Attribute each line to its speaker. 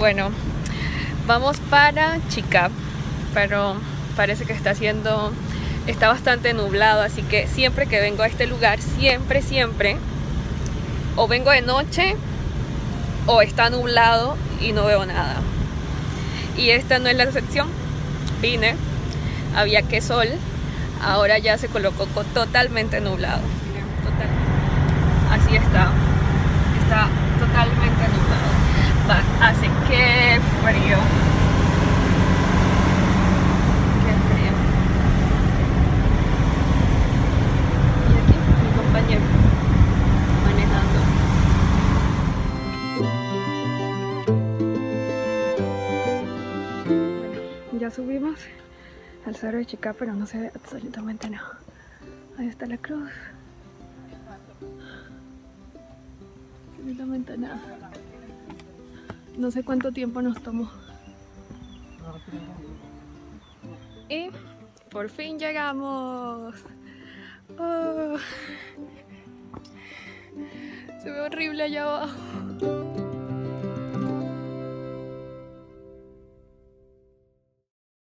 Speaker 1: Bueno, vamos para Chicap, pero parece que está haciendo, está bastante nublado, así que siempre que vengo a este lugar, siempre, siempre, o vengo de noche o está nublado y no veo nada. Y esta no es la excepción. Vine, había que sol, ahora ya se colocó totalmente nublado. Así está, está totalmente nublado. Hace que frío. Qué frío. Y aquí mi compañero manejando. Ya subimos al cerro de Chica, pero no se ve absolutamente nada. Ahí está la cruz. Absolutamente nada. No sé cuánto tiempo nos tomó. Y por fin llegamos. Oh. Se ve horrible allá abajo.